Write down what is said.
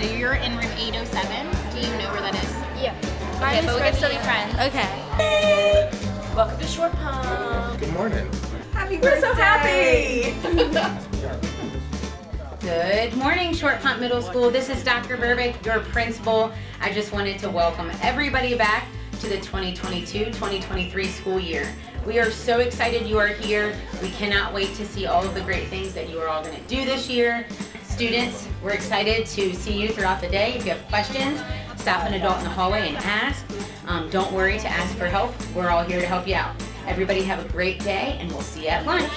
So you're in room 807. Do you know where that is? Yeah. Okay, but we can still be friends. Okay. Welcome to Short Pump. Good morning. Happy We're so happy. Good morning, Short Pump Middle School. This is Dr. Burbick, your principal. I just wanted to welcome everybody back to the 2022-2023 school year. We are so excited you are here. We cannot wait to see all of the great things that you are all going to do this year. Students, we're excited to see you throughout the day. If you have questions, stop an adult in the hallway and ask. Um, don't worry to ask for help. We're all here to help you out. Everybody have a great day and we'll see you at lunch.